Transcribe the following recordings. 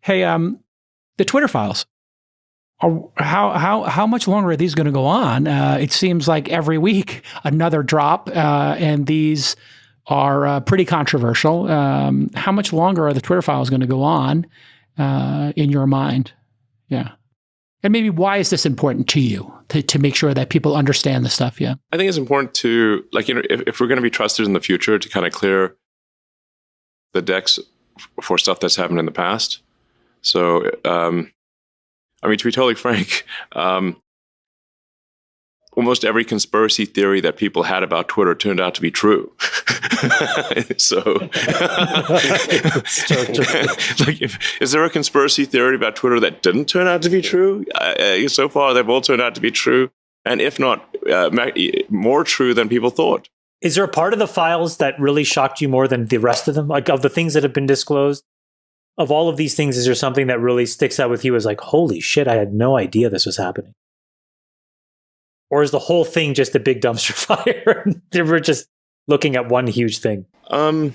Hey, um, the Twitter files. Are, how how how much longer are these going to go on? Uh, it seems like every week another drop, uh, and these are uh, pretty controversial. Um, how much longer are the Twitter files going to go on uh, in your mind? Yeah. And maybe why is this important to you to, to make sure that people understand the stuff? Yeah. I think it's important to, like, you know, if, if we're going to be trusted in the future to kind of clear the decks for stuff that's happened in the past. So, um, I mean, to be totally frank, um, almost every conspiracy theory that people had about Twitter turned out to be true. so, like, if, is there a conspiracy theory about Twitter that didn't turn out to be true? Uh, so far, they've all turned out to be true, and if not, uh, more true than people thought. Is there a part of the files that really shocked you more than the rest of them? Like of the things that have been disclosed, of all of these things, is there something that really sticks out with you as like, holy shit, I had no idea this was happening? or is the whole thing just a big dumpster fire? they were just looking at one huge thing. Um,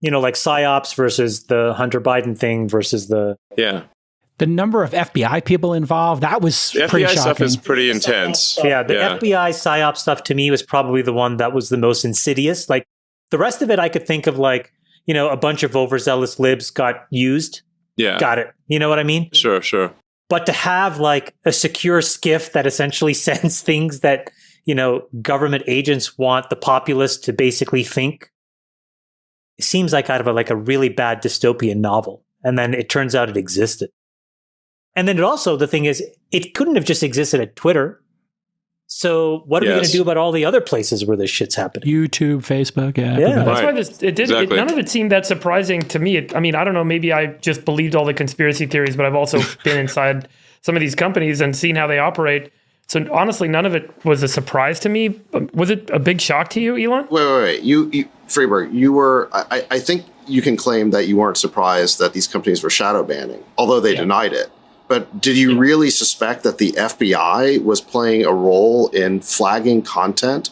you know, like psyops versus the Hunter Biden thing versus the yeah. The number of FBI people involved that was the pretty FBI shocking. stuff is pretty intense. Yeah, the yeah. FBI psyop stuff to me was probably the one that was the most insidious. Like the rest of it, I could think of like you know a bunch of overzealous libs got used. Yeah, got it. You know what I mean? Sure, sure but to have like a secure SCIF that essentially sends things that you know government agents want the populace to basically think it seems like out of a, like a really bad dystopian novel and then it turns out it existed and then it also the thing is it couldn't have just existed at twitter so what are yes. we going to do about all the other places where this shit's happening? YouTube, Facebook, yeah. yeah. That's right. why this it did. Exactly. It, none of it seemed that surprising to me. It, I mean, I don't know. Maybe I just believed all the conspiracy theories, but I've also been inside some of these companies and seen how they operate. So honestly, none of it was a surprise to me. Was it a big shock to you, Elon? Wait, wait, wait. You, you Friedberg, you were. I, I think you can claim that you weren't surprised that these companies were shadow banning, although they yeah. denied it. But did you really suspect that the FBI was playing a role in flagging content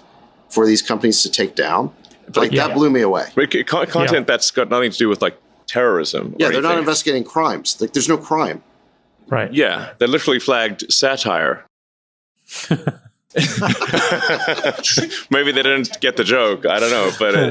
for these companies to take down? Like yeah. that blew me away. But content yeah. that's got nothing to do with like terrorism. Yeah, they're not investigating crimes. Like there's no crime. Right. Yeah, they literally flagged satire. Maybe they didn't get the joke. I don't know, but uh,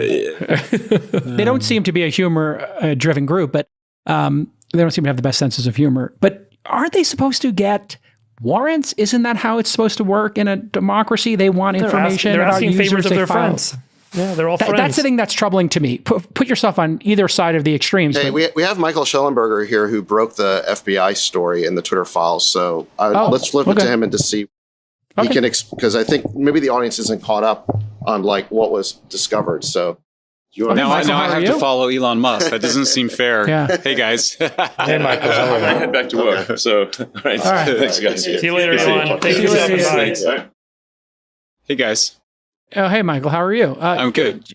they don't seem to be a humor-driven uh, group, but um, they don't seem to have the best senses of humor. But aren't they supposed to get warrants? Isn't that how it's supposed to work in a democracy? They want they're information ask, they're about asking users favors of their file. friends. Yeah, they're all Th- friends. That's the thing that's troubling to me. Put, put yourself on either side of the extremes. Hey, we, we have Michael Shellenberger here who broke the FBI story in the Twitter files. So uh, oh, let's flip okay. it to him and to see okay. he can because I think maybe the audience isn't caught up on like what was discovered. So you now, I, now I have you? to follow Elon Musk. That doesn't seem fair. yeah. Hey guys. hey Michael. I head back to work. So all right. All right. Thanks guys. See you later, Elon. Thank you for stopping. Hey guys. Oh, hey Michael. How are you? Uh, I'm good.